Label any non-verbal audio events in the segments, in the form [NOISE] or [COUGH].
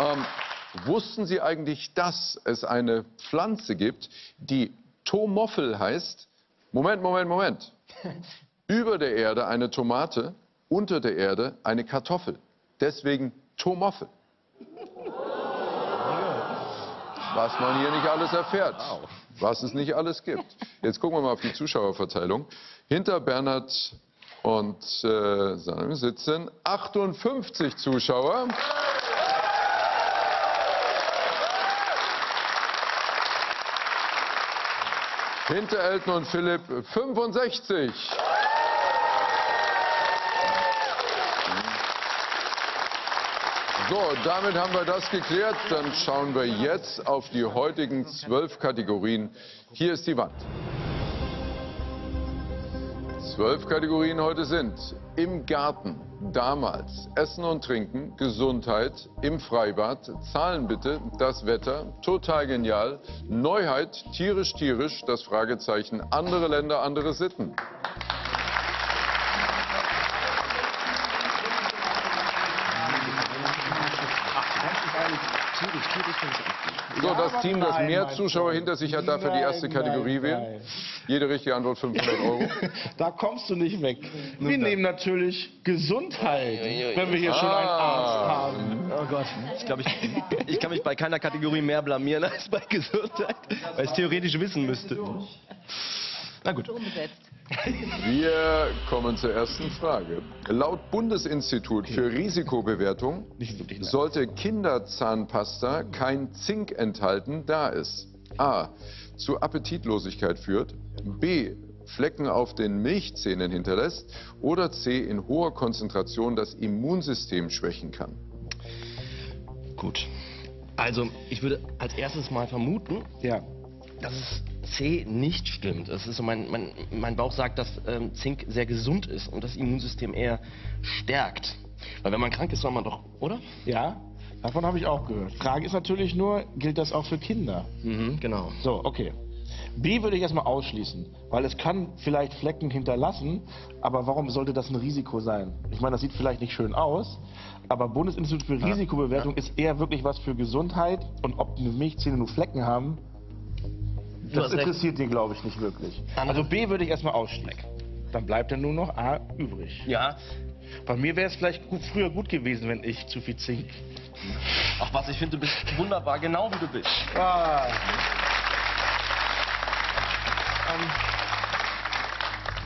Ähm, wussten Sie eigentlich, dass es eine Pflanze gibt, die Tomoffel heißt? Moment, Moment, Moment. [LAUGHS] Über der Erde eine Tomate, unter der Erde eine Kartoffel. Deswegen Tomoffel. [LAUGHS] Was man hier nicht alles erfährt. Was es nicht alles gibt. Jetzt gucken wir mal auf die Zuschauerverteilung. Hinter Bernhard und äh, sitzen 58 Zuschauer. Hinter Elton und Philipp 65. So, damit haben wir das geklärt. Dann schauen wir jetzt auf die heutigen zwölf Kategorien. Hier ist die Wand. Zwölf Kategorien heute sind im Garten, damals, Essen und Trinken, Gesundheit, im Freibad, Zahlen bitte, das Wetter, total genial, Neuheit, tierisch, tierisch, das Fragezeichen, andere Länder, andere Sitten. So, das Team, das mehr Zuschauer hinter sich hat, darf für die erste Kategorie wählen. Jede richtige Antwort 500 [LAUGHS] Euro. Da kommst du nicht weg. Wir nehmen natürlich Gesundheit, wenn wir hier schon einen Arzt haben. Oh Gott, ich glaube, ich, ich kann mich bei keiner Kategorie mehr blamieren als bei Gesundheit, weil ich theoretisch wissen müsste. Na gut. Wir kommen zur ersten Frage. Laut Bundesinstitut für Risikobewertung sollte Kinderzahnpasta kein Zink enthalten, da es a. zu Appetitlosigkeit führt, b. Flecken auf den Milchzähnen hinterlässt oder c. in hoher Konzentration das Immunsystem schwächen kann. Gut. Also, ich würde als erstes mal vermuten, Ja. dass es C nicht stimmt. Das ist so mein, mein, mein Bauch sagt, dass ähm, Zink sehr gesund ist und das Immunsystem eher stärkt. Weil wenn man krank ist, soll man doch, oder? Ja, davon habe ich auch gehört. Frage ist natürlich nur, gilt das auch für Kinder? Mhm, genau. So, okay. B würde ich erstmal ausschließen, weil es kann vielleicht Flecken hinterlassen, aber warum sollte das ein Risiko sein? Ich meine, das sieht vielleicht nicht schön aus, aber Bundesinstitut für Risikobewertung ist eher wirklich was für Gesundheit und ob eine Milchzähne nur Flecken haben, das interessiert die, glaube ich, nicht wirklich. Also B würde ich erstmal ausschließen. Dann bleibt dann nur noch A übrig. Ja. Bei mir wäre es vielleicht gut, früher gut gewesen, wenn ich zu viel Zink. Ach was, ich finde, du bist wunderbar, genau wie du bist. Ah. Ähm,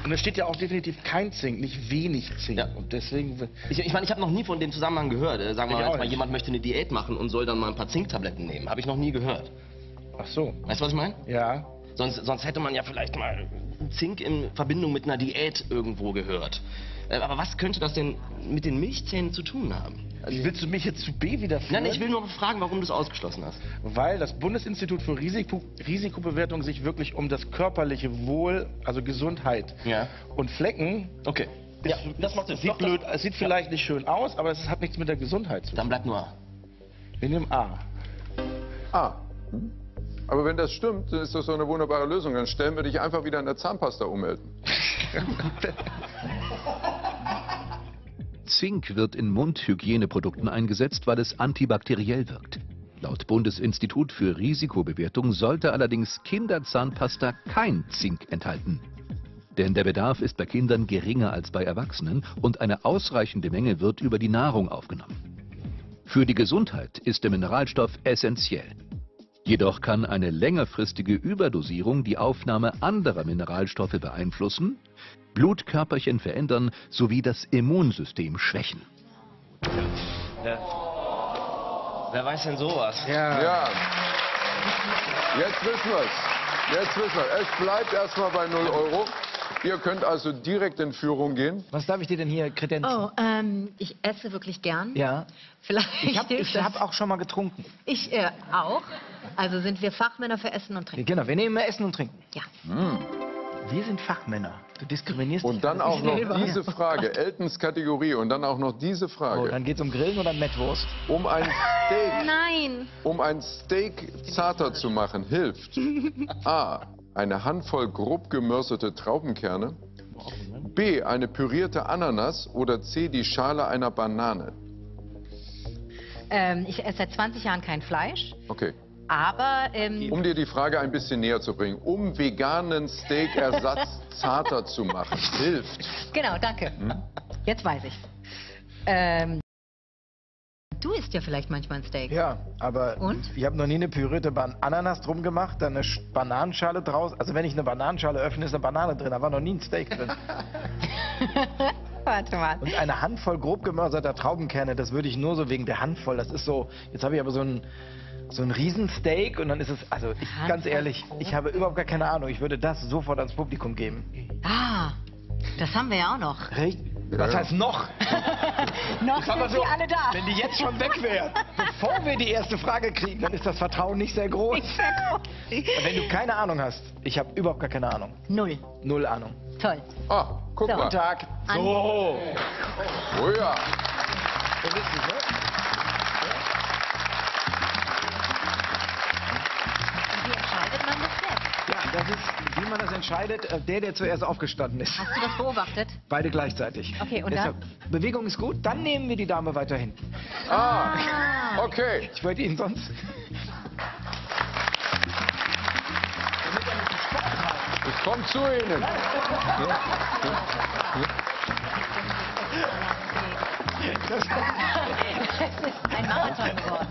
Und es steht ja auch definitiv kein Zink, nicht wenig Zink. Ja. Und deswegen. Ich meine, ich, mein, ich habe noch nie von dem Zusammenhang gehört. Äh, sagen wir mal, mal, jemand möchte eine Diät machen und soll dann mal ein paar Zinktabletten nehmen. Habe ich noch nie gehört. Ach so. Weißt du, was ich meine? Ja. Sonst, sonst hätte man ja vielleicht mal Zink in Verbindung mit einer Diät irgendwo gehört. Äh, Aber was könnte das denn mit den Milchzähnen zu tun haben? Also willst du mich jetzt zu B wieder Nein, ich will nur fragen, warum du es ausgeschlossen hast. Weil das Bundesinstitut für Risiko, Risikobewertung sich wirklich um das körperliche Wohl, also Gesundheit Ja. und Flecken. Okay. Ja, das macht Sinn. Sieht Doch, blöd, es sieht vielleicht nicht schön aus, aber es hat nichts mit der Gesundheit zu tun. Dann bleibt nur A. Wir nehmen A. A. Hm? Aber wenn das stimmt, dann ist das doch eine wunderbare Lösung. Dann stellen wir dich einfach wieder in der Zahnpasta um, Elton. [LAUGHS] Zink wird in Mundhygieneprodukten eingesetzt, weil es antibakteriell wirkt. Laut Bundesinstitut für Risikobewertung sollte allerdings Kinderzahnpasta kein Zink enthalten. Denn der Bedarf ist bei Kindern geringer als bei Erwachsenen und eine ausreichende Menge wird über die Nahrung aufgenommen. Für die Gesundheit ist der Mineralstoff essentiell. Jedoch kann eine längerfristige Überdosierung die Aufnahme anderer Mineralstoffe beeinflussen, Blutkörperchen verändern sowie das Immunsystem schwächen. Wer weiß denn sowas? Ja. Jetzt wissen wir es. Jetzt wissen wir es. Es bleibt erstmal bei 0 Euro. Ihr könnt also direkt in Führung gehen. Was darf ich dir denn hier kredenzen? Oh, ähm, ich esse wirklich gern. Ja. Vielleicht Ich habe hab auch schon mal getrunken. Ich äh, auch. Also sind wir Fachmänner für Essen und Trinken. Genau, wir nehmen mehr Essen und Trinken. Ja. Wir sind Fachmänner. Du diskriminierst Und dich dann also auch noch selber. diese Frage, Eltons Kategorie und dann auch noch diese Oh, Frage. dann geht's um Grillen oder Mettwurst. Um ein Steak, Nein. um ein Steak zarter zu machen, hilft A. Eine Handvoll grob gemörsete Traubenkerne. B. Eine pürierte Ananas oder C. Die Schale einer Banane. Ähm, ich esse seit 20 Jahren kein Fleisch, Okay. aber ähm, Um dir die Frage ein bisschen näher zu bringen, um veganen Steakersatz [LAUGHS] zarter zu machen, hilft. genau, danke. Jetzt weiß ich. Ähm, du isst ja vielleicht manchmal ein Steak. Ja, aber Und? ich habe noch nie eine pürierte Ban Ananas drum gemacht, dann eine Sch- Bananenschale draus. Also wenn ich eine Bananenschale öffne, ist eine Banane drin. Da war noch nie ein Steak drin. [LAUGHS] Warte mal. Und eine Handvoll grob gemörserter Traubenkerne, das würde ich nur so wegen der Handvoll. Das ist so, jetzt habe ich aber so ein, so ein Riesensteak und dann ist es, also ich, ganz ehrlich, ich habe überhaupt gar keine Ahnung. Ich würde das sofort ans Publikum geben. Ah, das haben wir ja auch noch. Richtig? Was Ja. heißt noch? [LAUGHS] Noch sind die alle da. Wenn die jetzt schon weg wären, [LAUGHS] bevor wir die erste Frage kriegen, dann ist das Vertrauen nicht sehr groß. Und wenn du keine Ahnung hast, ich habe überhaupt gar keine Ahnung. Null. Null Ahnung. Toll. Ah, guck So. mal. Tag. An- So. Oh ja. So wichtig, ne? Entscheidet, äh, der, der zuerst aufgestanden ist. Hast du das beobachtet? Beide gleichzeitig. Okay, und Deshalb, Bewegung ist gut, dann nehmen wir die Dame weiter hinten. Ah, okay. Ich wollte Ihnen sonst... Ich komme zu Ihnen. [LAUGHS] Ein Marathon geworden.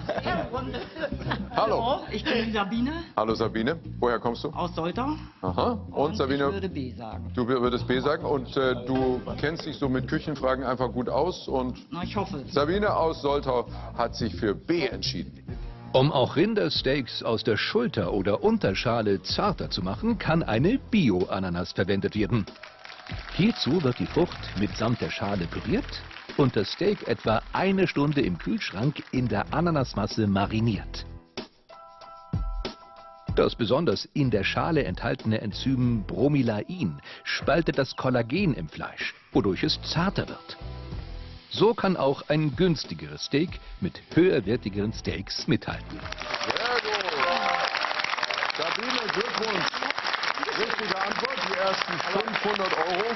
Hallo. Ich bin Sabine Hallo Sabine. Woher kommst du? aus Soltau. Aha. Und Ich Sabine, würde B sagen. du würdest B sagen und äh, du kennst dich so mit Küchenfragen einfach gut aus und Na, ich hoffe. Sabine aus Soltau hat sich für B entschieden. Um auch Rindersteaks aus der Schulter oder Unterschale zarter zu machen, kann eine Bio-Ananas verwendet werden. Hierzu wird die Frucht mitsamt der Schale püriert und das Steak etwa eine Stunde im Kühlschrank in der Ananasmasse mariniert. Das besonders in der Schale enthaltene Enzym Bromilain spaltet das Kollagen im Fleisch, wodurch es zarter wird. So kann auch ein günstigeres Steak mit höherwertigeren Steaks mithalten. Sehr gut. Sabine, Glückwunsch. Richtige Antwort, die ersten 500 Euro.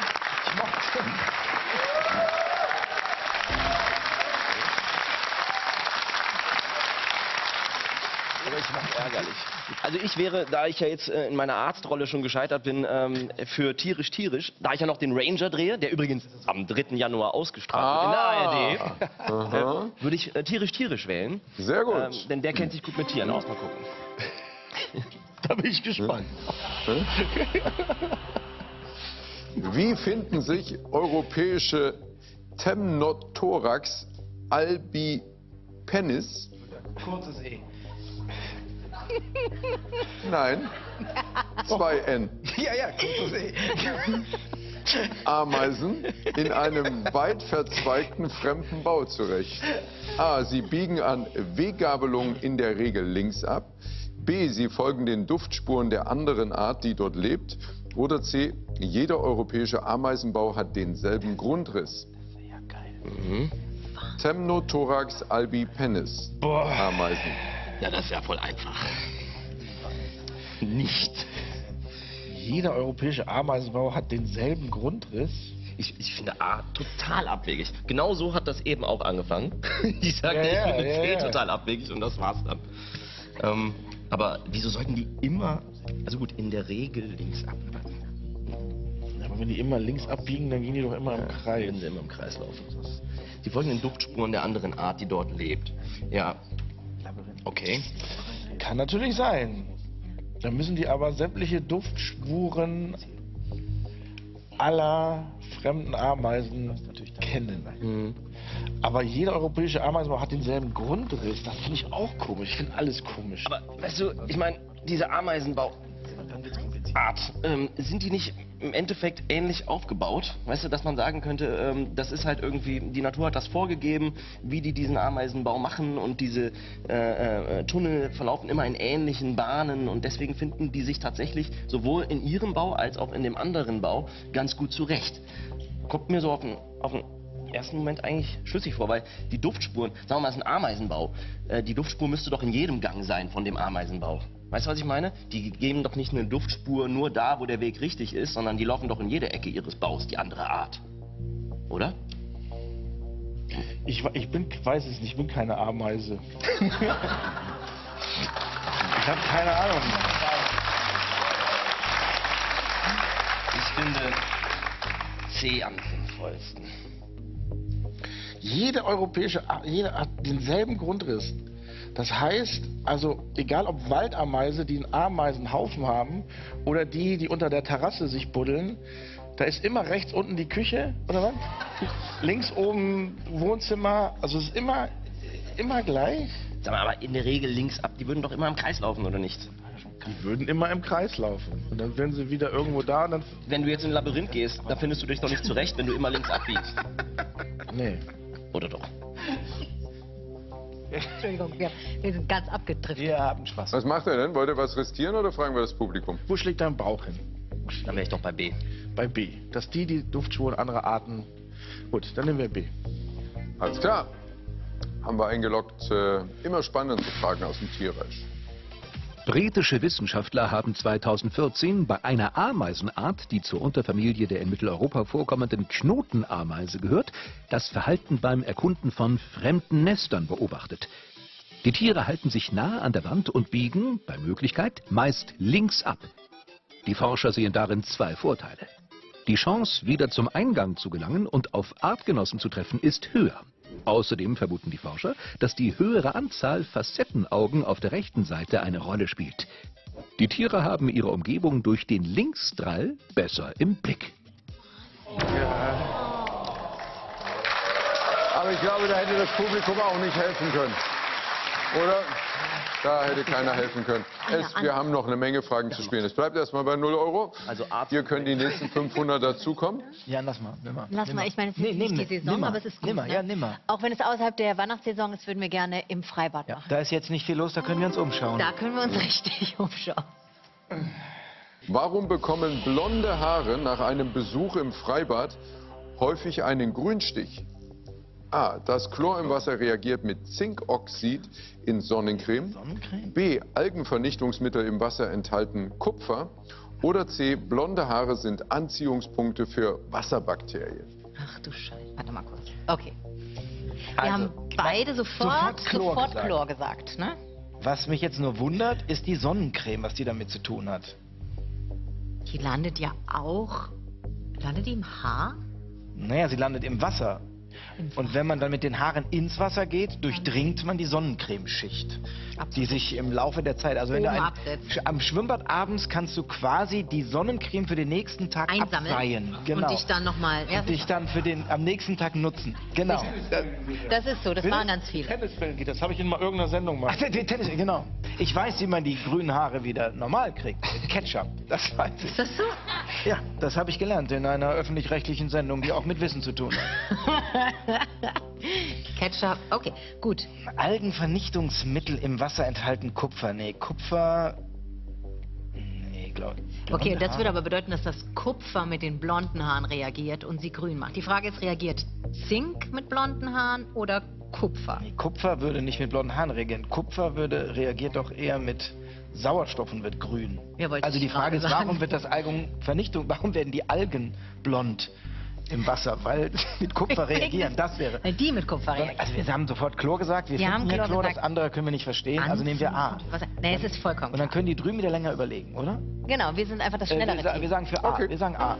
Aber ich mach's ärgerlich. Also ich wäre, da ich ja jetzt äh, in meiner Arztrolle schon gescheitert bin, ähm, für tierisch tierisch, da ich ja noch den Ranger drehe, der übrigens am 3. Januar ausgestrahlt Ah. wird in der ARD, Aha. äh, würde ich äh, tierisch tierisch wählen. Sehr gut. Ähm, denn der kennt sich gut mit Tieren aus. Mal gucken. [LAUGHS] Da bin ich gespannt. Wie finden sich europäische Temnothorax albipennis? Kurzes E. [LAUGHS] Nein. Zwei N. [LAUGHS] Ja, ja. Ameisen in einem weit verzweigten fremden Bau zurecht. A. Sie biegen an Weggabelungen in der Regel links ab. B. Sie folgen den Duftspuren der anderen Art, die dort lebt. Oder C. Jeder europäische Ameisenbau hat denselben Grundriss. Temnothorax albipennis. Ameisen. Ja, das ist ja voll einfach. Nicht. Jeder europäische Ameisenbau hat denselben Grundriss. Ich, ich finde A total abwegig. Genau so hat das eben auch angefangen. [LAUGHS] Ich sage, Ja, ich finde ja, C ja. total abwegig und das war's dann. Ähm, aber wieso sollten die immer, also gut, in der Regel links ab, Aber wenn die immer links abbiegen, dann gehen die doch immer im Kreis. wenn sie immer im Kreis laufen. Die folgen den Duftspuren der anderen Art, die dort lebt. Ja. Okay. Kann natürlich sein. Dann müssen die aber sämtliche Duftspuren aller fremden Ameisen kennen. Mhm. Aber jeder europäische Ameisenbau hat denselben Grundriss. Das finde ich auch komisch. Ich finde alles komisch. Aber weißt du, ich meine, diese Ameisenbauart, ähm, sind die nicht im Endeffekt ähnlich aufgebaut? Weißt du, dass man sagen könnte, ähm, das ist halt irgendwie, die Natur hat das vorgegeben, wie die diesen Ameisenbau machen und diese äh, äh, Tunnel verlaufen immer in ähnlichen Bahnen und deswegen finden die sich tatsächlich sowohl in ihrem Bau als auch in dem anderen Bau ganz gut zurecht. Kommt mir so auf den, auf den ersten Moment eigentlich schlüssig vor, weil die Duftspuren, sagen wir mal, es ist ein Ameisenbau. Äh, die Duftspur müsste doch in jedem Gang sein von dem Ameisenbau. Weißt du, was ich meine? Die geben doch nicht eine Duftspur nur da, wo der Weg richtig ist, sondern die laufen doch in jede Ecke ihres Baus, die andere Art. Oder? Ich, ich bin, weiß es nicht, ich bin keine Ameise. [LAUGHS] ich habe keine Ahnung. Ich finde C am sinnvollsten. Jede europäische, A- jede hat denselben Grundriss. Das heißt, also egal ob Waldameise, die einen Ameisenhaufen haben, oder die, die unter der Terrasse sich buddeln, da ist immer rechts unten die Küche, oder was? Links oben Wohnzimmer, also es ist immer, immer gleich. Sag mal, aber in der Regel links ab, die würden doch immer im Kreis laufen, oder nicht? Die würden immer im Kreis laufen. Und dann wären sie wieder irgendwo da und dann. Wenn du jetzt in ein Labyrinth gehst, da findest du dich doch nicht zurecht, wenn du immer links abbiegst. Nee. Oder doch? Entschuldigung, wir, wir sind ganz abgedriftet. Wir haben Spaß. Was macht er denn? Wollt ihr was riskieren oder fragen wir das Publikum? Wo schlägt dein Bauch hin? Dann wäre ich doch bei B. Bei B. Dass die, die Duftspuren anderer Arten. Gut, dann nehmen wir B. Alles klar. Haben wir eingeloggt. Äh, immer spannende Fragen aus dem Tierreich. Britische Wissenschaftler haben 2014 bei einer Ameisenart, die zur Unterfamilie der in Mitteleuropa vorkommenden Knotenameise gehört, das Verhalten beim Erkunden von fremden Nestern beobachtet. Die Tiere halten sich nah an der Wand und biegen, bei Möglichkeit, meist links ab. Die Forscher sehen darin zwei Vorteile. Die Chance, wieder zum Eingang zu gelangen und auf Artgenossen zu treffen, ist höher. Außerdem vermuten die Forscher, dass die höhere Anzahl Facettenaugen auf der rechten Seite eine Rolle spielt. Die Tiere haben ihre Umgebung durch den Linksdrall besser im Blick. Aber ich glaube, da hätte das Publikum auch nicht helfen können. Oder? Da hätte keiner helfen können. Es, wir haben noch eine Menge Fragen zu spielen. Es bleibt erstmal bei 0 Euro. Also Hier können die nächsten 500 dazukommen. Ja, lass mal. Nimm mal. Lass mal, ich meine, es ist Nee, nicht nimm, die Saison, aber es ist gut. Nimm mal, ne? ja, nimm mal. Auch wenn es außerhalb der Weihnachtssaison ist, würden wir gerne im Freibad Ja, machen. da ist jetzt nicht viel los, da können wir uns umschauen. Da können wir uns richtig [LAUGHS] umschauen. Warum bekommen blonde Haare nach einem Besuch im Freibad häufig einen Grünstich? A. Das Chlor im Wasser reagiert mit Zinkoxid in Sonnencreme. Sonnencreme? B. Algenvernichtungsmittel im Wasser enthalten Kupfer. Oder C. Blonde Haare sind Anziehungspunkte für Wasserbakterien. Ach du Scheiße. Warte mal kurz. Okay. Wir Also, haben beide sofort, sofort Chlor sofort gesagt. Chlor gesagt, ne? Was mich jetzt nur wundert, ist die Sonnencreme, was die damit zu tun hat. Die landet ja auch. Landet die im Haar? Naja, sie landet im Wasser. Und wenn man dann mit den Haaren ins Wasser geht, durchdringt man die Sonnencremeschicht, die sich im Laufe der Zeit, also wenn du ein, am Schwimmbad abends kannst du quasi die Sonnencreme für den nächsten Tag Einsammeln. abseihen. Genau. Und dich dann nochmal. Ja, Und dich dann für den am nächsten Tag nutzen. Genau. das ist so, das waren ganz viele. Tennisbällen geht, das habe ich in mal irgendeiner Sendung mal. Ach, Tennis, genau. Ich weiß, wie man die grünen Haare wieder normal kriegt. Mit Ketchup. Das weiß ich. Ist das so? Ja, das habe ich gelernt in einer öffentlich-rechtlichen Sendung, die auch mit Wissen zu tun hat. [LAUGHS] [LAUGHS] Ketchup, okay, gut. Algenvernichtungsmittel im Wasser enthalten Kupfer. Nee, Kupfer. Nee, glaube Okay, das würde aber bedeuten, dass das Kupfer mit den blonden Haaren reagiert und sie grün macht. Die Frage ist, reagiert Zink mit blonden Haaren oder Kupfer? Nee, Kupfer würde nicht mit blonden Haaren reagieren. Kupfer würde reagiert doch eher mit Sauerstoff und wird grün. Ja, also ich die Frage gerade ist, warum wird das Algenvernichtung, warum werden die Algen blond im Wasser? Weil [LAUGHS] mit Kupfer reagieren. Das wäre. Die mit Kupfer reagieren. Also wir haben sofort Chlor gesagt, wir, Wir finden haben Chlor Chlor, das andere können wir nicht verstehen, also nehmen wir A. Nee, es ist vollkommen Und dann können die drüben wieder länger überlegen, oder? Genau, wir sind einfach das Äh, schnellere wir, sa- Team. wir sagen für A, Okay. wir sagen A.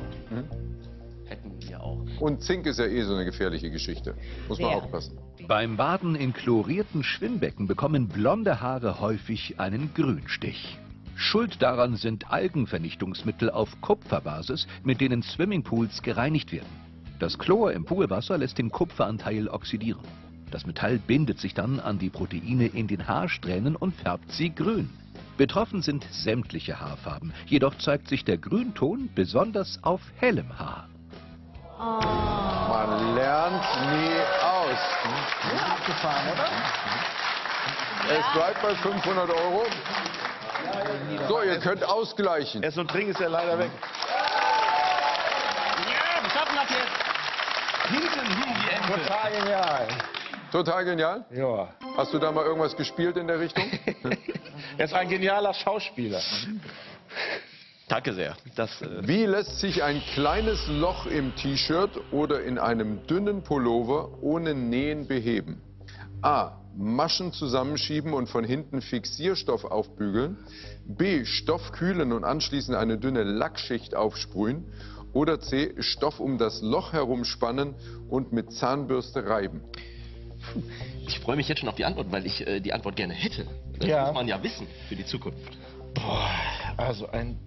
Hätten wir auch. Und Zink ist ja eh so eine gefährliche Geschichte. Muss man Sehr. aufpassen. Beim Baden in chlorierten Schwimmbecken bekommen blonde Haare häufig einen Grünstich. Schuld daran sind Algenvernichtungsmittel auf Kupferbasis, mit denen Swimmingpools gereinigt werden. Das Chlor im Poolwasser lässt den Kupferanteil oxidieren. Das Metall bindet sich dann an die Proteine in den Haarsträhnen und färbt sie grün. Betroffen sind sämtliche Haarfarben, jedoch zeigt sich der Grünton besonders auf hellem Haar. Man lernt nie aus. Abgefahren, oder? Es bleibt bei 500 Euro. So, ihr könnt ausgleichen. Essen und Trinken ist ja leider weg. Ja, wir schaffen das jetzt. Hinten hin die Ente. Total genial. Total genial. Ja. Hast du da mal irgendwas gespielt in der Richtung? [LAUGHS] Er ist ein genialer Schauspieler. Danke sehr. Das, äh, Wie lässt sich ein kleines Loch im T-Shirt oder in einem dünnen Pullover ohne Nähen beheben? A. Maschen zusammenschieben und von hinten Fixierstoff aufbügeln. B. Stoff kühlen und anschließend eine dünne Lackschicht aufsprühen. Oder C. Stoff um das Loch herumspannen und mit Zahnbürste reiben. ich freue mich jetzt schon auf die Antwort, weil ich äh, die Antwort gerne hätte. Das Ja. muss man ja wissen für die Zukunft. Boah, also ein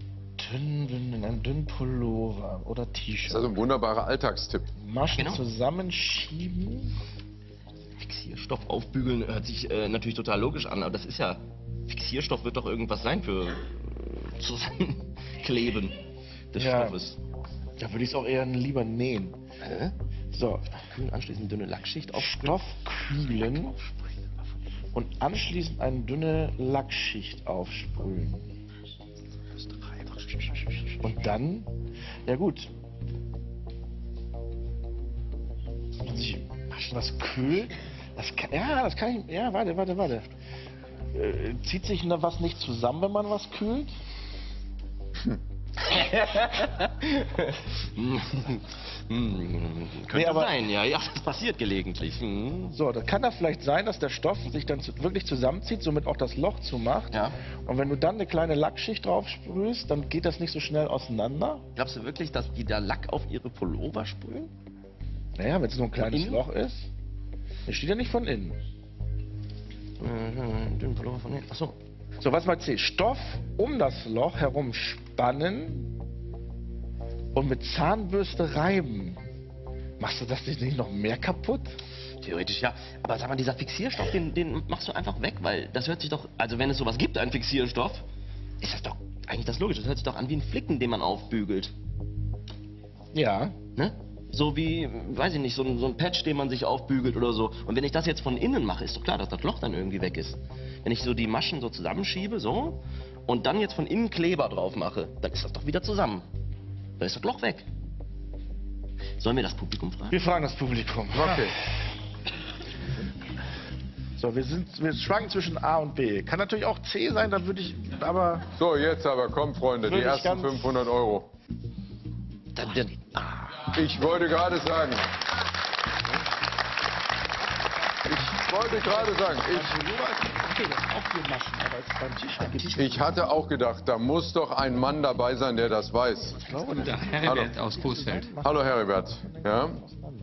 dünn, dünn, ein dünn Pullover oder Das ist T-Shirt. also ein wunderbarer Alltagstipp. Maschen Genau. zusammenschieben. Fixierstoff aufbügeln hört sich äh, natürlich total logisch an, aber das ist ja. Fixierstoff wird doch irgendwas sein für äh, Zusammenkleben des Ja. Stoffes. Da würde ich es auch eher lieber nähen. Hä? So, Kühlen anschließend dünne Lackschicht auf. Stoff kühlen und anschließend eine dünne Lackschicht aufsprühen. Und dann, ja gut. Wenn sich was kühlt, das kann, ja, das kann ich, ja, warte, warte, warte. Äh, zieht sich da was nicht zusammen, wenn man was kühlt? Hm, [LAUGHS] könnte Nee, aber- sein, ja, ja, das passiert gelegentlich. Hm. So, da kann das vielleicht sein, dass der Stoff sich dann zu, wirklich zusammenzieht, somit auch das Loch zumacht. Ja. Und wenn du dann eine kleine Lackschicht drauf sprühst, dann geht das nicht so schnell auseinander. Glaubst du wirklich, dass die da Lack auf ihre Pullover sprühen? Naja, wenn es nur ein kleines? Loch ist. Das steht ja nicht von innen. Äh, dünnen Pullover von hinten. Achso. So, was mal C. Stoff um das Loch herum spannen und mit Zahnbürste reiben. Machst du das nicht noch mehr kaputt? Theoretisch ja. Aber sag mal, dieser Fixierstoff, den, den machst du einfach weg, weil das hört sich doch. Also, wenn es sowas gibt, einen Fixierstoff, ist das doch eigentlich das Logische. Das hört sich doch an wie ein Flicken, den man aufbügelt. Ja. Ne? So wie, weiß ich nicht, so ein, so ein Patch, den man sich aufbügelt oder so. Und wenn ich das jetzt von innen mache, ist doch klar, dass das Loch dann irgendwie weg ist. Wenn ich so die Maschen so zusammenschiebe, so, und dann jetzt von innen Kleber drauf mache, dann ist das doch wieder zusammen. Dann ist das Loch weg. Sollen wir das Publikum fragen? Wir fragen das Publikum. Okay. So, wir, sind, wir schwanken zwischen A und B. Kann natürlich auch C sein, dann würde ich, aber So, jetzt aber, kommt Freunde, die ersten ganz- 500 Euro. Dann, dann, ah, Ich wollte gerade sagen. Ich wollte gerade sagen, ich, ich hatte auch gedacht, da muss doch ein Mann dabei sein, der das weiß. Und der Heribert aus Coesfeld. Hallo Heribert. Ja?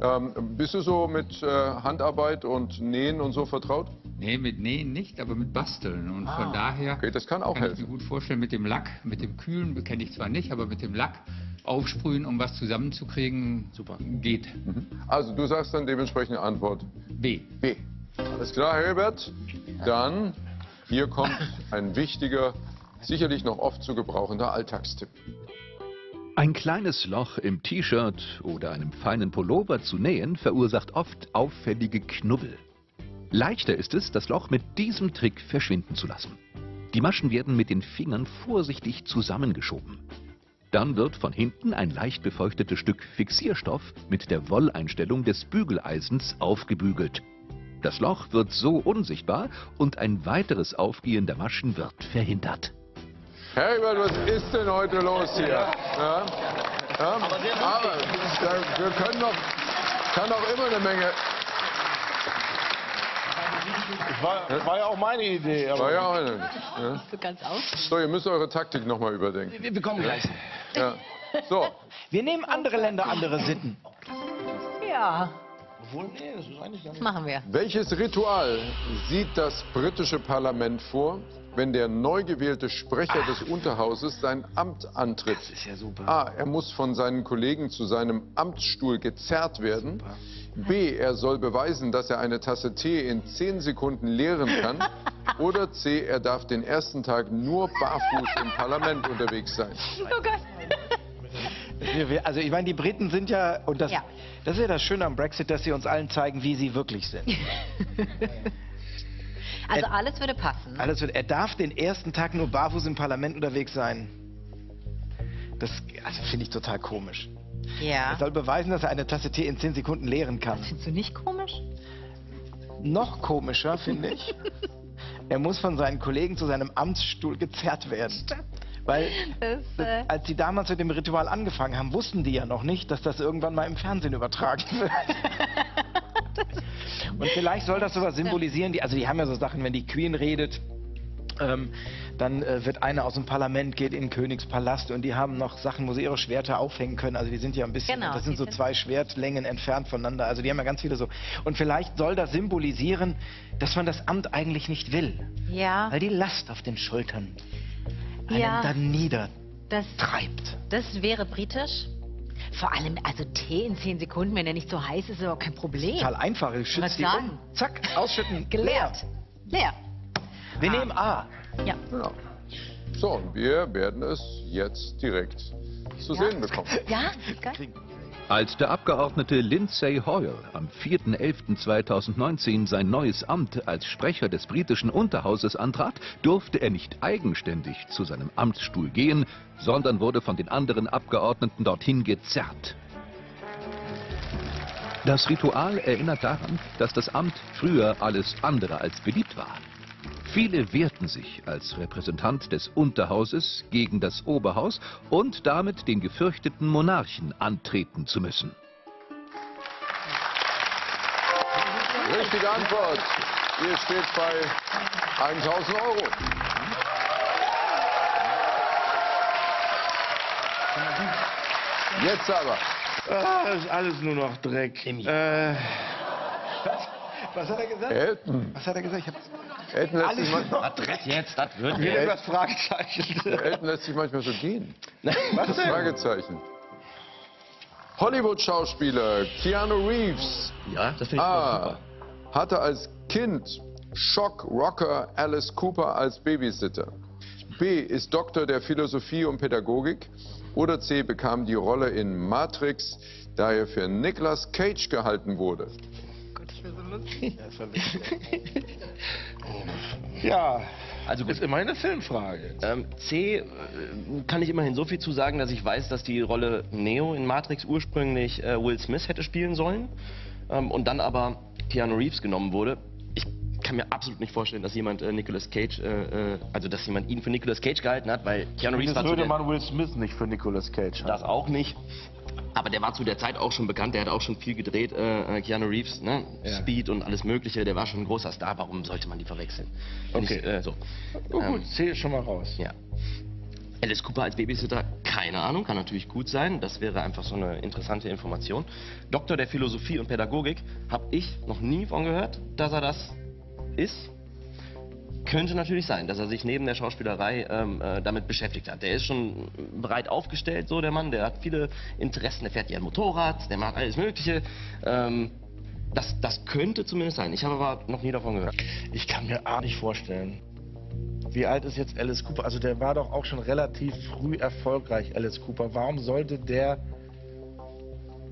Ähm, bist du so mit äh, Handarbeit und Nähen und so vertraut? Nee, mit Nähen nicht, aber mit Basteln. Und von daher Okay, das kann auch kann ich mir helfen. gut vorstellen, mit dem Lack, mit dem Kühlen kenne ich zwar nicht, aber mit dem Lack aufsprühen, um was zusammenzukriegen, super. geht. Also du sagst dann dementsprechend Antwort B. B. Alles klar, Heribert? Dann hier kommt [LAUGHS] ein wichtiger, sicherlich noch oft zu gebrauchender Alltagstipp. Ein kleines Loch im T-Shirt oder einem feinen Pullover zu nähen verursacht oft auffällige Knubbel. Leichter ist es, das Loch mit diesem Trick verschwinden zu lassen. Die Maschen werden mit den Fingern vorsichtig zusammengeschoben. Dann wird von hinten ein leicht befeuchtetes Stück Fixierstoff mit der Wolleinstellung des Bügeleisens aufgebügelt. Das Loch wird so unsichtbar und ein weiteres Aufgehen der Maschen wird verhindert. Heribert, was ist denn heute los hier? Ja? Ja? Aber da, wir können doch, kann doch immer eine Menge. War, war ja auch meine Idee. Aber War ja auch eine, ja? So ganz aus. So, ihr müsst eure Taktik nochmal überdenken. wir, wir kommen gleich. Ja. So, Wir nehmen andere Länder, andere Sitten. Ja, Obwohl, nee, das ist eigentlich ganz... das machen wir. welches Ritual sieht das britische Parlament vor, wenn der neu gewählte Sprecher des Unterhauses sein Amt antritt? Das ist ja super. A. Er muss von seinen Kollegen zu seinem Amtsstuhl gezerrt werden. B. Er soll beweisen, dass er eine Tasse Tee in 10 Sekunden leeren kann. [LAUGHS] Oder C. Er darf den ersten Tag nur barfuß im Parlament unterwegs sein. Oh Gott. Also ich meine, die Briten sind ja, und das, Ja. das ist ja das Schöne am Brexit, dass sie uns allen zeigen, wie sie wirklich sind. [LAUGHS] Also alles würde passen. Alles wird, er darf den ersten Tag nur barfuß im Parlament unterwegs sein. Das also finde ich total komisch. Er Ja. soll beweisen, dass er eine Tasse Tee in 10 Sekunden leeren kann. Findest du nicht komisch? Noch komischer finde ich, [LAUGHS] er muss von seinen Kollegen zu seinem Amtsstuhl gezerrt werden. Weil [LAUGHS] Das, äh, als die damals mit dem Ritual angefangen haben, wussten die ja noch nicht, dass das irgendwann mal im Fernsehen übertragen wird. [LAUGHS] [LAUGHS] Und vielleicht soll das sowas symbolisieren. Die, also die haben ja so Sachen, wenn die Queen redet, ähm, dann äh, wird einer aus dem Parlament, geht in den Königspalast und die haben noch Sachen, wo sie ihre Schwerter aufhängen können. Also die sind ja ein bisschen, Genau, das sind so zwei Schwertlängen entfernt voneinander. Also die haben ja ganz viele so. Und vielleicht soll das symbolisieren, dass man das Amt eigentlich nicht will. ja, Weil die Last auf den Schultern einen Ja. dann niedertreibt. das wäre britisch. Vor allem, also Tee in 10 Sekunden, wenn er nicht so heiß ist, ist überhaupt kein Problem. Total einfach. Ich schütze die um. Zack, ausschütten. [LAUGHS] Geleert. Leer. Wir nehmen A. Ja. Ja. So, und wir werden es jetzt direkt zu sehen bekommen. Ja, geil. Als der Abgeordnete Lindsay Hoyle am 4.11.2019 sein neues Amt als Sprecher des britischen Unterhauses antrat, durfte er nicht eigenständig zu seinem Amtsstuhl gehen, sondern wurde von den anderen Abgeordneten dorthin gezerrt. Das Ritual erinnert daran, dass das Amt früher alles andere als beliebt war. Viele wehrten sich als Repräsentant des Unterhauses gegen das Oberhaus und damit den gefürchteten Monarchen antreten zu müssen. Richtige Antwort. Ihr steht bei 1000 Euro. Jetzt aber. Ah, ist alles nur noch Dreck. Äh, Was hat er gesagt? Elton. Was hat er gesagt? Ich hab Elton lässt, sich manchmal. Das jetzt, das wird jetzt. das Fragezeichen. Elton lässt sich manchmal so gehen. [LAUGHS] Was ist Fragezeichen? Hollywood-Schauspieler Keanu Reeves Ja, das finde ich A. super. hatte als Kind Schock-Rocker Alice Cooper als Babysitter. B. ist Doktor der Philosophie und Pädagogik. Oder C. bekam die Rolle in Matrix, da er für Nicolas Cage gehalten wurde. [LAUGHS] Ja, Also gut. ist immerhin eine Filmfrage. Ähm, C äh, kann ich immerhin so viel zu sagen, dass ich weiß, dass die Rolle Neo in Matrix ursprünglich äh, Will Smith hätte spielen sollen ähm, und dann aber Keanu Reeves genommen wurde. Ich kann mir absolut nicht vorstellen, dass jemand äh, Nicolas Cage, äh, äh, also dass jemand ihn für Nicolas Cage gehalten hat, weil Keanu Reeves Das würde man Will Smith nicht für Nicolas Cage das haben. auch nicht. Aber der war zu der Zeit auch schon bekannt, der hat auch schon viel gedreht, äh, äh, Keanu Reeves, ne? Ja. Speed und alles mögliche, der war schon ein großer Star, warum sollte man die verwechseln? Okay. Ich, äh, so. Oh, Ähm, gut, zähl schon mal raus. ja. Alice Cooper als Babysitter, keine Ahnung, kann natürlich gut sein. Das wäre einfach so eine interessante Information. Doktor der Philosophie und Pädagogik, habe ich noch nie von gehört, dass er das ist. Könnte natürlich sein, dass er sich neben der Schauspielerei ähm, äh, damit beschäftigt hat. Der ist schon breit aufgestellt, so der Mann. Der hat viele Interessen. Der fährt ja ein Motorrad, der macht alles Mögliche. Ähm, das, das könnte zumindest sein. Ich habe aber noch nie davon gehört. Ich kann mir A nicht vorstellen. Wie alt ist jetzt Alice Cooper? Also der war doch auch schon relativ früh erfolgreich, Alice Cooper. Warum sollte der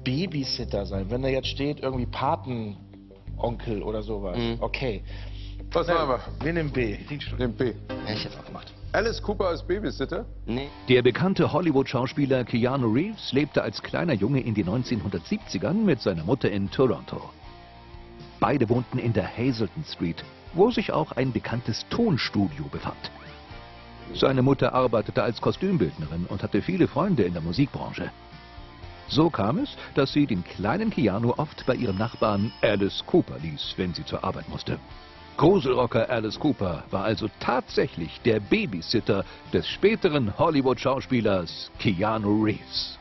Babysitter sein? Wenn da jetzt steht, irgendwie Patenonkel oder sowas. Mhm. Okay. Was machen wir? Wir nehmen B. Den B. Hätte ich jetzt auch gemacht. Alice Cooper als Babysitter? Nee. Der bekannte Hollywood-Schauspieler Keanu Reeves lebte als kleiner Junge in den 1970ern mit seiner Mutter in Toronto. Beide wohnten in der Hazelton Street, wo sich auch ein bekanntes Tonstudio befand. Seine Mutter arbeitete als Kostümbildnerin und hatte viele Freunde in der Musikbranche. So kam es, dass sie den kleinen Keanu oft bei ihrem Nachbarn Alice Cooper ließ, wenn sie zur Arbeit musste. Gruselrocker Alice Cooper war also tatsächlich der Babysitter des späteren Hollywood-Schauspielers Keanu Reeves.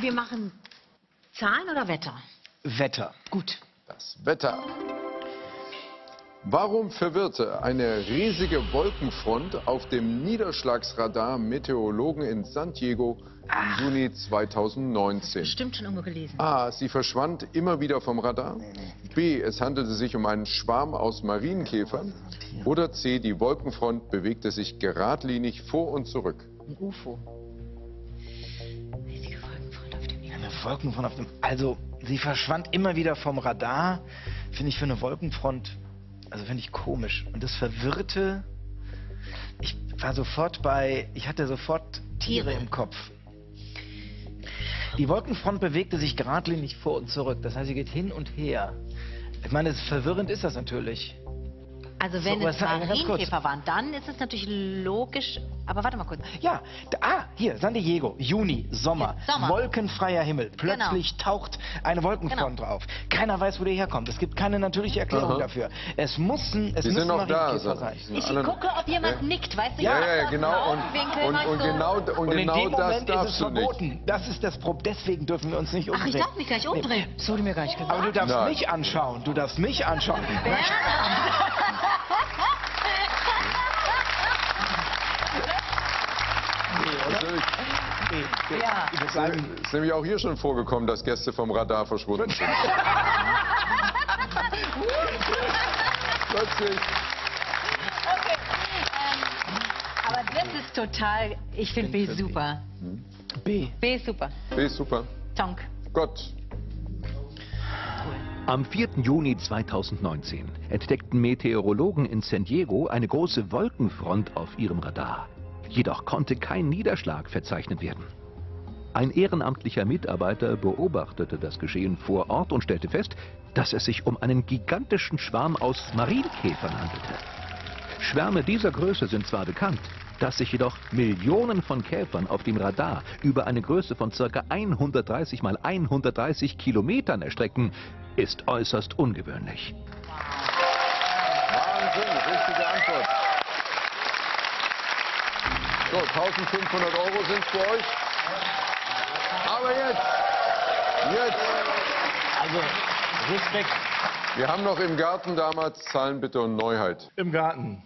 Wir machen Zahlen oder Wetter? Wetter. Gut. Das Wetter. Warum verwirrte eine riesige Wolkenfront auf dem Niederschlagsradar Meteorologen in San Diego im Juni 2019? Bestimmt schon irgendwo gelesen. A. Sie verschwand immer wieder vom Radar. B. Es handelte sich um einen Schwarm aus Marienkäfern. Oder C. Die Wolkenfront bewegte sich geradlinig vor und zurück. Ein UFO. Riesige Wolkenfront auf dem Meer. Eine Wolkenfront auf dem. Also, sie verschwand immer wieder vom Radar. Finde ich für eine Wolkenfront. Also, finde ich komisch. Und das verwirrte. Ich war sofort bei. Ich hatte sofort Tiere im Kopf. Die Wolkenfront bewegte sich geradlinig vor und zurück. Das heißt, sie geht hin und her. Ich meine, verwirrend ist das natürlich. Also wenn So, es. Marienkäfer waren, dann ist es natürlich logisch. Aber warte mal kurz. Ja, ah, hier, San Diego, Juni, Sommer, Sommer. wolkenfreier Himmel. Plötzlich taucht eine Wolkenfront Genau. drauf. Keiner weiß, wo der herkommt. Es gibt keine natürliche Erklärung Aha. dafür. Es müssen, es Die müssen sind noch da. Sag sein. ich. Gucke, ob jemand nickt, weißt du? Ja, ja, ja, genau. das Und, und, und genau, und Und in genau dem das Moment ist es darfst du nicht. verboten. Das ist das Problem. Deswegen dürfen wir uns nicht Ach, umdrehen. ich darf mich gar nicht umdrehen. Das wurde mir gar nicht gesagt. Aber du darfst Nein. mich anschauen. Du darfst mich anschauen. [LAUGHS] Natürlich. Ja. Ich würde sagen, Es ist nämlich auch hier schon vorgekommen, dass Gäste vom Radar verschwunden sind. [LAUGHS] Plötzlich. Okay. Ähm, aber das ist total, ich finde B super. B. B ist super. B, super. Tonk. Gott. Am 4. Juni 2019 entdeckten Meteorologen in San Diego eine große Wolkenfront auf ihrem Radar. Jedoch konnte kein Niederschlag verzeichnet werden. Ein ehrenamtlicher Mitarbeiter beobachtete das Geschehen vor Ort und stellte fest, dass es sich um einen gigantischen Schwarm aus Marienkäfern handelte. Schwärme dieser Größe sind zwar bekannt, dass sich jedoch Millionen von Käfern auf dem Radar über eine Größe von ca. 130 mal 130 Kilometern erstrecken, ist äußerst ungewöhnlich. Wahnsinn, richtige Antwort. So, 1500 Euro sind für euch. Aber jetzt, jetzt. Also, Respekt Wir haben noch im Garten damals Zahlen bitte und Neuheit. im Garten.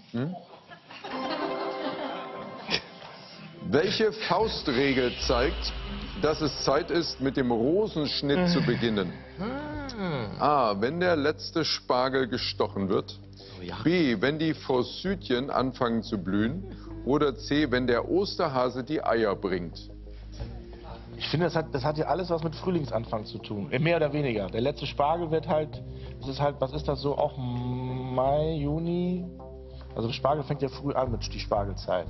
Welche Faustregel zeigt, dass es Zeit ist, mit dem Rosenschnitt zu beginnen? A. Wenn der letzte Spargel gestochen wird. B. Wenn die Forsythien anfangen zu blühen. Oder C. Wenn der Osterhase die Eier bringt. Ich finde, das hat, das hat ja alles was mit Frühlingsanfang zu tun. Äh, Mehr oder weniger. Der letzte Spargel wird halt, das ist halt, was ist das so, auch Mai, Juni? Also Spargel fängt ja früh an mit die Spargelzeit.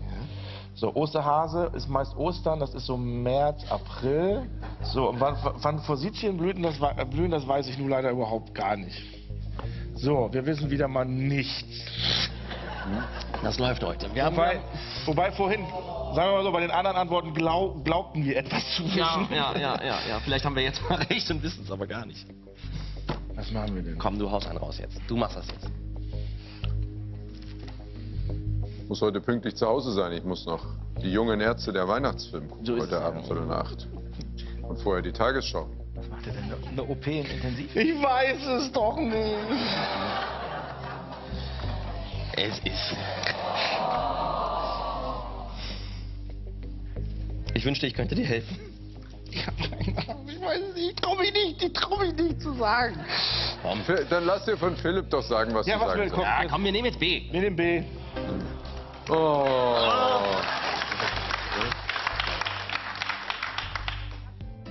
So, Osterhase ist meist Ostern, das ist so März, April. So, und wann, wann Forsythien blühen das, blühen, das weiß ich nun leider überhaupt gar nicht. So, wir wissen wieder mal nichts. Das läuft heute. Wir haben Wobei, wobei vorhin, sagen wir mal so, bei den anderen Antworten glaub, glaubten wir etwas zu wissen. ja, ja, ja, ja, ja. Vielleicht haben wir jetzt mal [LAUGHS] recht und wissen es aber gar nicht. Was machen wir denn? Komm, du haust einen raus jetzt. Du machst das jetzt. Ich muss heute pünktlich zu Hause sein. Ich muss noch die jungen Ärzte der Weihnachtsfilm gucken. So heute es, ja. Abend Viertel nach acht. Und vorher die Tagesschau. Was macht ihr denn? Eine OP in Intensiv? Ich weiß es doch nicht. Es ist. Ich wünschte, ich könnte dir helfen. Ich weiß es nicht, ich trau mich nicht, ich trau mich nicht zu sagen. Phil- Dann lass dir von Philipp doch sagen, was Ja, du was sagen will, komm. sollst. Ja, komm, wir nehmen jetzt B. Wir nehmen B. Oh.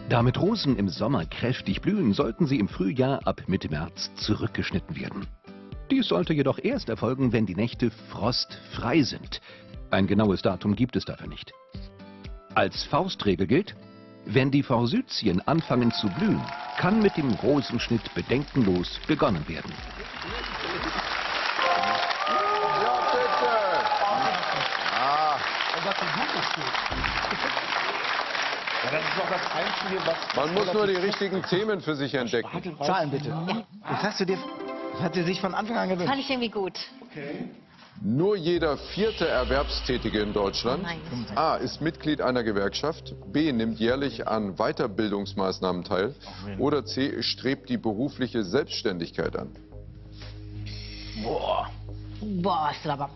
Damit Rosen im Sommer kräftig blühen, sollten sie im Frühjahr ab Mitte März zurückgeschnitten werden. Dies sollte jedoch erst erfolgen, wenn die Nächte frostfrei sind. Ein genaues Datum gibt es dafür nicht. Als Faustregel gilt, wenn die Forsythien anfangen zu blühen, kann mit dem Rosenschnitt bedenkenlos begonnen werden. Ja, bitte. Ah, Ja, das ist doch das Einzige, was... man muss nur die richtigen Themen für sich entdecken. Zahlen bitte. Das hast du dir, das hat sie sich von Anfang an gewünscht. Fand ich irgendwie gut. Nur jeder vierte Erwerbstätige in Deutschland. A. ist Mitglied einer Gewerkschaft, B. nimmt jährlich an Weiterbildungsmaßnahmen teil oder C. strebt die berufliche Selbstständigkeit an. Boah. Boah, ist das aber...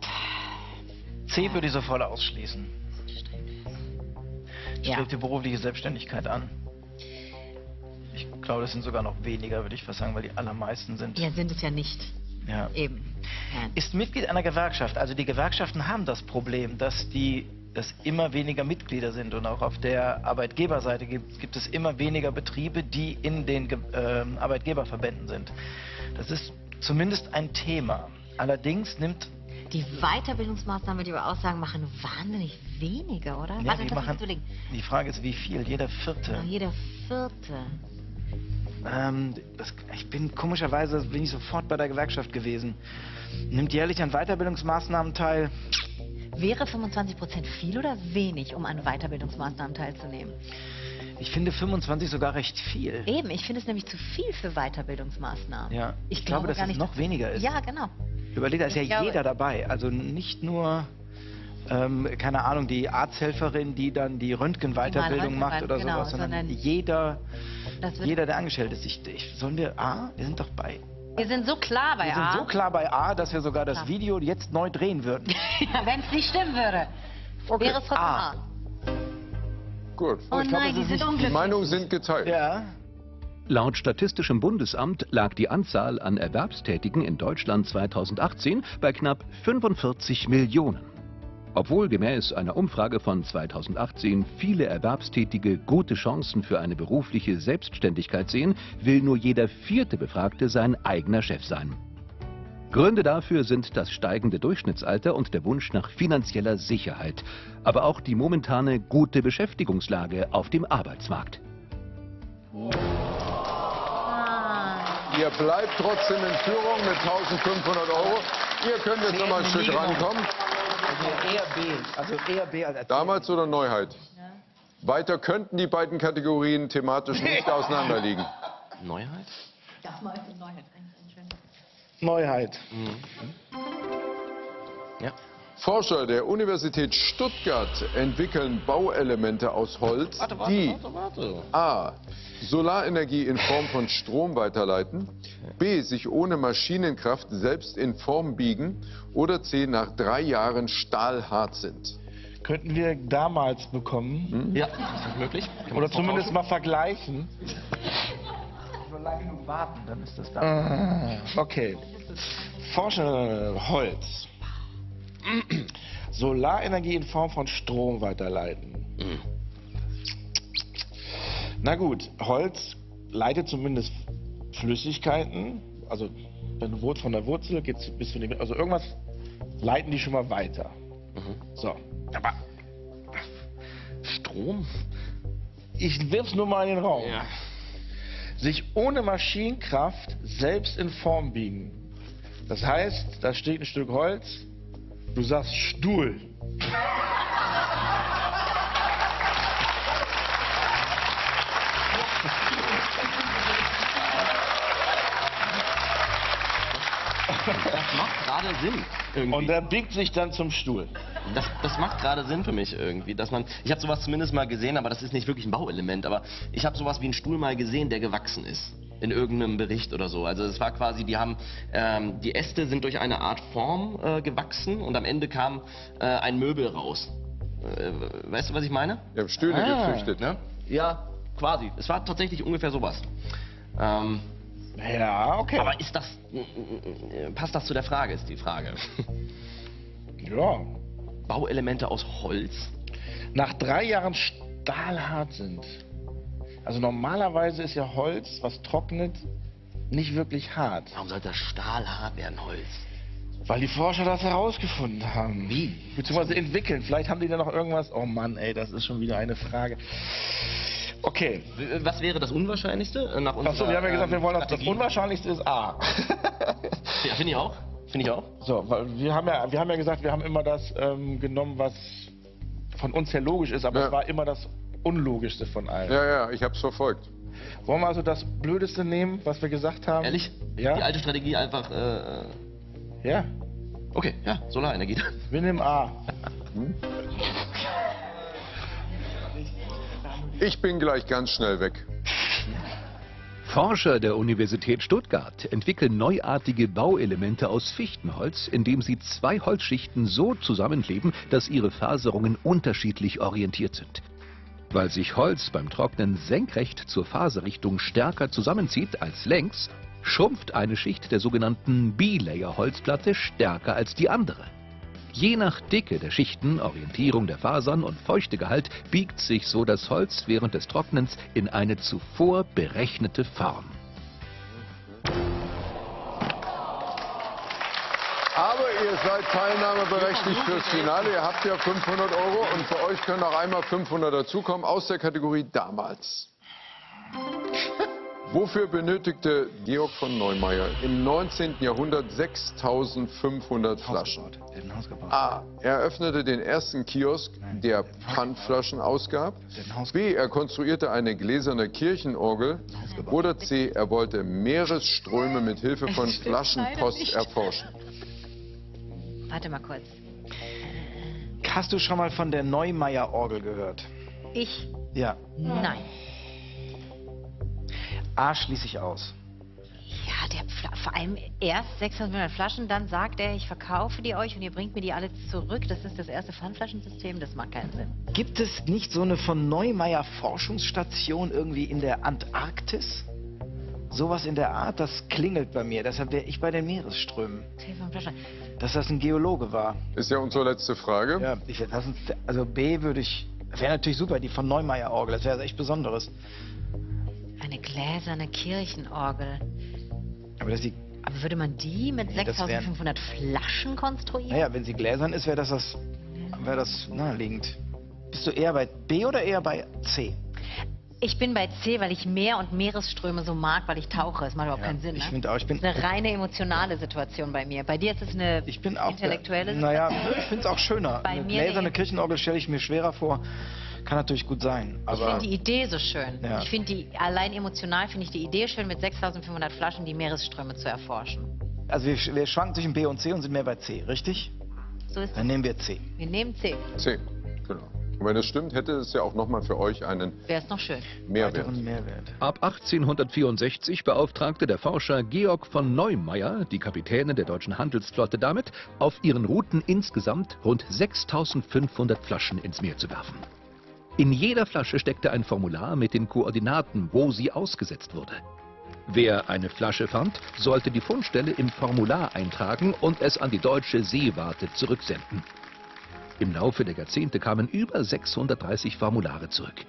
C würde ich sofort ausschließen. Ja. Strebt die berufliche Selbstständigkeit an. Ich glaube, das sind sogar noch weniger, würde ich fast sagen, weil die allermeisten sind. Ja, sind es ja nicht. Ja. Eben. Ja. Ist Mitglied einer Gewerkschaft. Also die Gewerkschaften haben das Problem, dass die dass immer weniger Mitglieder sind und auch auf der Arbeitgeberseite gibt, gibt es immer weniger Betriebe, die in den Ge ähm, Arbeitgeberverbänden sind. Das ist zumindest ein Thema. Allerdings nimmt Die Weiterbildungsmaßnahmen, die wir Aussagen machen, wahnsinnig wenige, oder? Ja, Warte, die machen, die Frage ist, wie viel? Jeder vierte. Ah, Jeder vierte. Ähm, das, ich bin komischerweise bin ich sofort bei der Gewerkschaft gewesen. Nimmt jährlich an Weiterbildungsmaßnahmen teil. Wäre 25% viel oder wenig, um an Weiterbildungsmaßnahmen teilzunehmen? Ich finde 25 sogar recht viel. Eben, ich finde es nämlich zu viel für Weiterbildungsmaßnahmen. Ja, Ich, ich glaube, dass gar es noch weniger ist. Ja, genau. Überleg, da ist ja Ich glaube- jeder dabei. Also nicht nur, ähm, keine Ahnung, die Arzthelferin, die dann die Röntgenweiterbildung Röntgen- macht oder genau, sowas, sondern, sondern jeder, jeder, der angestellt ist. Ich, ich, sollen wir A? Wir sind doch bei. wir sind so klar bei Wir sind A. so klar bei A, dass wir sogar das Klar. Video jetzt neu drehen würden. [LAUGHS] ja, Wenn es nicht stimmen würde, wäre es trotzdem A. A. Gut. Oh ich glaube, nein, es die sind nicht- Die. Meinungen sind geteilt. Ja. Laut Statistischem Bundesamt lag die Anzahl an Erwerbstätigen in Deutschland 2018 bei knapp 45 Millionen. Obwohl gemäß einer Umfrage von 2018 viele Erwerbstätige gute Chancen für eine berufliche Selbstständigkeit sehen, will nur jeder vierte Befragte sein eigener Chef sein. Gründe dafür sind das steigende Durchschnittsalter und der Wunsch nach finanzieller Sicherheit, aber auch die momentane gute Beschäftigungslage auf dem Arbeitsmarkt. Ah. Ihr bleibt trotzdem in Führung mit 1500 Euro. Ihr könnt jetzt noch mal ein Stück rankommen. Also eher B. Also eher B als. Damals oder Neuheit? Weiter könnten die beiden Kategorien thematisch nicht [LAUGHS] auseinanderliegen. Neuheit? Mal ist Neuheit. Neuheit. Ja. Forscher der Universität Stuttgart entwickeln Bauelemente aus Holz, die warte. a. Solarenergie in Form von Strom weiterleiten, b. sich ohne Maschinenkraft selbst in Form biegen oder c. nach drei Jahren stahlhart sind. Könnten wir damals bekommen. Ja, ist das möglich? Kann Oder zumindest tauschen? mal vergleichen. Nur lange genug warten, dann ist das da. Ah, Okay. Forscher Holz. Solarenergie in Form von Strom weiterleiten. Mhm. Na gut, Holz leitet zumindest Flüssigkeiten, also wenn du von der Wurzel geht's bis zu dem, also irgendwas leiten die schon mal weiter. Mhm. So, aber Strom? ich wirf's nur mal in den Raum. Ja. sich ohne Maschinenkraft selbst in Form biegen. Das heißt, da steht ein Stück Holz, du sagst Stuhl. Das macht gerade Sinn. Irgendwie. Und der biegt sich dann zum Stuhl. Das, das macht gerade Sinn für mich irgendwie, dass man. Ich habe sowas zumindest mal gesehen, aber das ist nicht wirklich ein Bauelement. Aber ich habe sowas wie einen Stuhl mal gesehen, der gewachsen ist in irgendeinem Bericht oder so. Also es war quasi, die haben ähm, die Äste sind durch eine Art Form äh, gewachsen und am Ende kam äh, ein Möbel raus. Äh, weißt du, was ich meine? Haben Stühle Ah. gezüchtet. Ne? Ja, quasi. Es war tatsächlich ungefähr sowas. Ähm, Ja, okay. aber ist das äh, passt das zu der Frage? Ist die Frage. [LAUGHS] ja. Bauelemente aus Holz? Nach drei Jahren stahlhart sind. Also normalerweise ist ja Holz, was trocknet, nicht wirklich hart. Warum sollte das stahlhart werden, Holz? Weil die Forscher das herausgefunden haben. Wie? Beziehungsweise entwickeln. Vielleicht haben die da noch irgendwas. Oh Mann, ey, das ist schon wieder eine Frage. Okay. Was wäre das Unwahrscheinlichste? äh, Nach Achso, wir haben ja gesagt, wir wollen das. Das? Unwahrscheinlichste ist A. [LAUGHS] Ja, finde ich auch. Finde ich auch. So, weil wir haben ja, wir haben ja gesagt, wir haben immer das ähm, genommen, was von uns her logisch ist, aber Ja. es war immer das Unlogischste von allen. Ja, ja, ich habe es verfolgt. Wollen wir also das Blödeste nehmen, was wir gesagt haben? Ehrlich? Ja. Die alte Strategie einfach. Äh, Ja. okay, ja, Solarenergie. Wir nehmen A. Ich bin gleich ganz schnell weg. Forscher der Universität Stuttgart entwickeln neuartige Bauelemente aus Fichtenholz, indem sie zwei Holzschichten so zusammenkleben, dass ihre Faserungen unterschiedlich orientiert sind. Weil sich Holz beim Trocknen senkrecht zur Faserrichtung stärker zusammenzieht als längs, schrumpft eine Schicht der sogenannten B-Layer-Holzplatte stärker als die andere. Je nach Dicke der Schichten, Orientierung der Fasern und Feuchtegehalt biegt sich so das Holz während des Trocknens in eine zuvor berechnete Form. Ihr seid teilnahmeberechtigt fürs Finale. Ihr habt ja 500 Euro und für euch können noch einmal 500 dazukommen aus der Kategorie damals. [LAUGHS] Wofür benötigte Georg von Neumeier im 19. Jahrhundert 6500 Flaschen? A. Er öffnete den ersten Kiosk, der Pfandflaschen ausgab. B. Er konstruierte eine gläserne Kirchenorgel. Oder C. Er wollte Meeresströme mit Hilfe von Flaschenpost erforschen. Warte mal kurz. Hast du schon mal von der Neumeier-Orgel gehört? Ich? Ja. Nein. A schließe ich aus. Ja, der Pfla vor allem erst 600 Flaschen, dann sagt er, ich verkaufe die euch und ihr bringt mir die alle zurück. Das ist das erste Pfandflaschensystem, das macht keinen Sinn. Gibt es nicht so eine von Neumeier Forschungsstation irgendwie in der Antarktis? Sowas in der Art, das klingelt bei mir. Deshalb wäre ich bei den Meeresströmen. Dass das ein Geologe war. Ist ja unsere letzte Frage. Ja, ich, das ist, also B würde ich. Wäre natürlich super, die von Neumeier Orgel. Das wäre echt Besonderes. Eine gläserne Kirchenorgel. Aber, das die, Aber würde man die mit Nee, das wären- 6500 Flaschen konstruieren? naja, wenn sie gläsern ist, wäre das das, wäre das naheliegend. Bist du eher bei B oder eher bei C? Ich bin bei C, weil ich Meer und Meeresströme so mag, weil ich tauche. Das macht überhaupt Ja, keinen Sinn. ich ne? finde auch, ich bin- Das ist eine reine emotionale Situation bei mir. Bei dir ist es eine Ich bin auch intellektuelle Naja, ich finde es auch schöner. Bei eine mir gläserne eine- Kirchenorgel stelle ich mir schwerer vor. Kann natürlich gut sein. Ich finde die Idee so schön. Ja. Ich finde die, allein emotional finde ich die Idee schön, mit 6500 Flaschen die Meeresströme zu erforschen. also wir, wir schwanken zwischen B und C und sind mehr bei C, richtig? So ist Dann es. nehmen wir C. Wir nehmen C. C. Genau. Und wenn das stimmt, hätte es ja auch nochmal für euch einen Wäre es noch schön. Mehrwert. Mehrwert. Ab 1864 beauftragte der Forscher Georg von Neumeier die Kapitäne der deutschen Handelsflotte damit, auf ihren Routen insgesamt rund 6500 Flaschen ins Meer zu werfen. In jeder Flasche steckte ein Formular mit den Koordinaten, wo sie ausgesetzt wurde. Wer eine Flasche fand, sollte die Fundstelle im Formular eintragen und es an die deutsche Seewarte zurücksenden. Im Laufe der Jahrzehnte kamen über 630 Formulare zurück.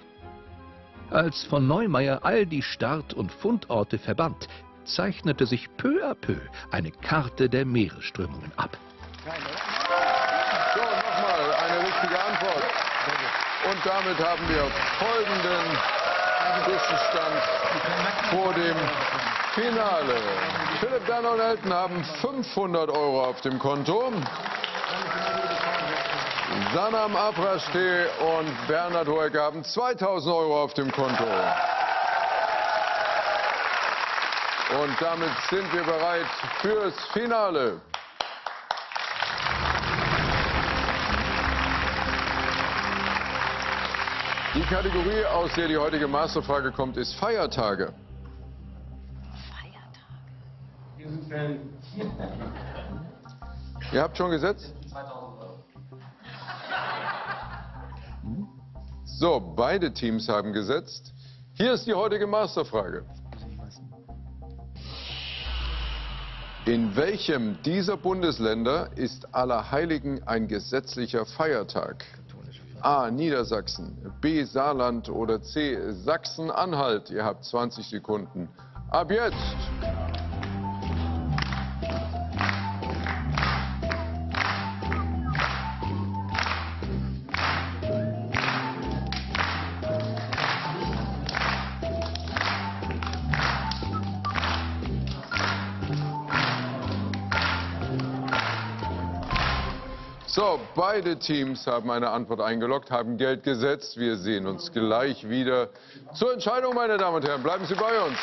Als von Neumeier all die Start- und Fundorte verband, zeichnete sich peu à peu eine Karte der Meeresströmungen ab. So, nochmal eine richtige Antwort. Und damit haben wir folgenden Zwischenstand vor dem Finale. Philipp Danner und Elton haben 500 Euro auf dem Konto. Sanam Abraste und Bernhard Hoek haben 2000 Euro auf dem Konto. Und damit sind wir bereit fürs Finale. Die Kategorie, aus der die heutige Masterfrage kommt, ist Feiertage. Ihr habt schon gesetzt? So, beide Teams haben gesetzt. Hier ist die heutige Masterfrage. In welchem dieser Bundesländer ist Allerheiligen ein gesetzlicher Feiertag? A. Niedersachsen, B. Saarland oder C. Sachsen-Anhalt. Ihr habt 20 Sekunden. Ab jetzt. Beide Teams haben eine Antwort eingeloggt, haben Geld gesetzt. Wir sehen uns gleich wieder zur Entscheidung, meine Damen und Herren. Bleiben Sie bei uns.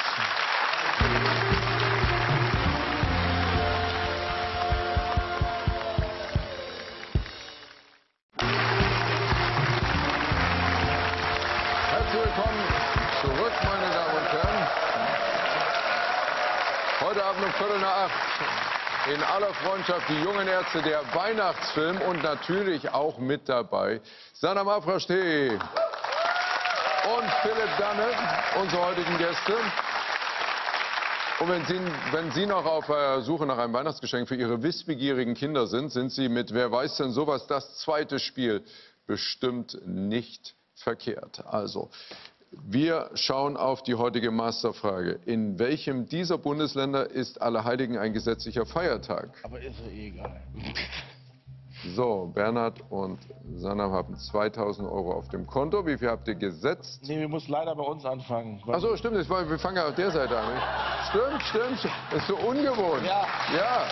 In aller Freundschaft die jungen Ärzte der Weihnachtsfilm und natürlich auch mit dabei Sanam Afrashteh und Philipp Danne, unsere heutigen Gäste. Und wenn Sie, wenn Sie noch auf der Suche nach einem Weihnachtsgeschenk für Ihre wissbegierigen Kinder sind, sind Sie mit Wer weiß denn sowas das zweite Spiel bestimmt nicht verkehrt. Also, Wir schauen auf die heutige Masterfrage. In welchem dieser Bundesländer ist Allerheiligen ein gesetzlicher Feiertag? Aber ist ja eh egal. [LAUGHS] So, Bernhard und Sanam haben 2000 Euro auf dem Konto. Wie viel habt ihr gesetzt? Nee, wir müssen leider bei uns anfangen. Ach so, stimmt. war- Wir fangen ja auf der Seite an. Nicht? Stimmt, stimmt. ist so ungewohnt. Ja. Ja.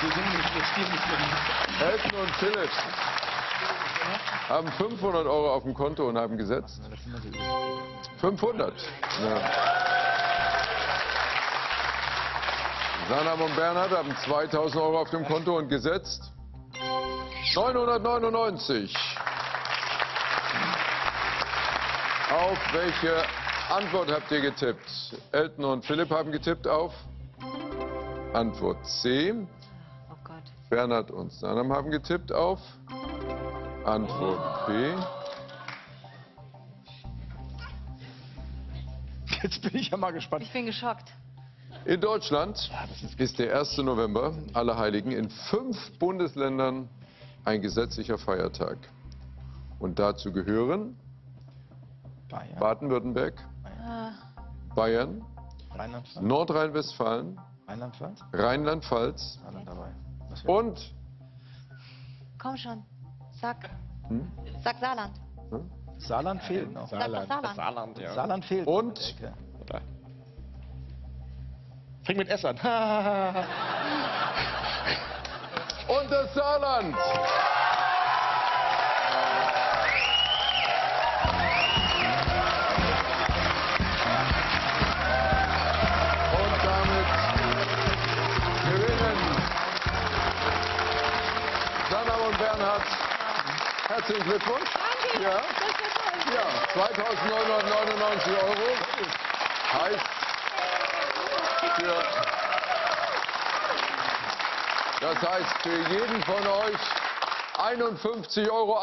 Wir sind nicht, wir spielen nicht. Elton und Philipp haben 500 Euro auf dem Konto und haben gesetzt. 500. Ja. Sanam und Bernhard haben 2000 Euro auf dem Konto und gesetzt. 999. Auf welche Antwort habt ihr getippt? Elton und Philipp haben getippt auf Antwort C. Oh. Bernhard und Sanam haben getippt auf Antwort B. Jetzt bin ich ja mal gespannt. Ich bin geschockt. In Deutschland ist der 1. November, Allerheiligen, in fünf Bundesländern ein gesetzlicher Feiertag. Und dazu gehören Baden-Württemberg, Ah, Bayern, Nordrhein-Westfalen, Rheinland-Pfalz, wir- und komm schon. Sag. Hm? Sag Saarland. Saarland fehlt noch. Doch Saarland. Saarland, ja. Saarland fehlt. Und? Okay. Fängt mit S an. [LAUGHS] und das Saarland. Herzlichen Glückwunsch. Danke. Ja, ja 2.999 Euro. Heißt für das heißt für jeden von euch 51,71 Euro.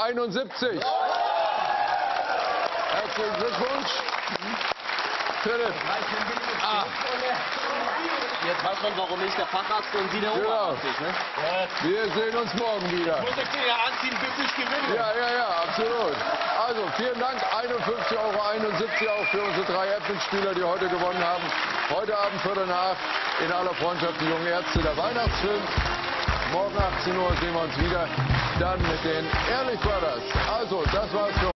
Herzlichen Glückwunsch. Philipp. Ah. Jetzt weiß man, warum ich der Facharzt und Sie der Genau. Oberarzt ist, ne? Wir sehen uns morgen wieder. Muss ich den ja anziehen, bis ich gewinne. Ja, ja, ja, absolut. Also vielen Dank. 51,71 Euro auch für unsere drei Advent-Spieler, die heute gewonnen haben. Heute Abend Viertel nach in aller Freundschaft die jungen Ärzte der Weihnachtsfilm. Morgen 18 Uhr sehen wir uns wieder. Dann mit den Ehrlich Brothers. Also, das war's für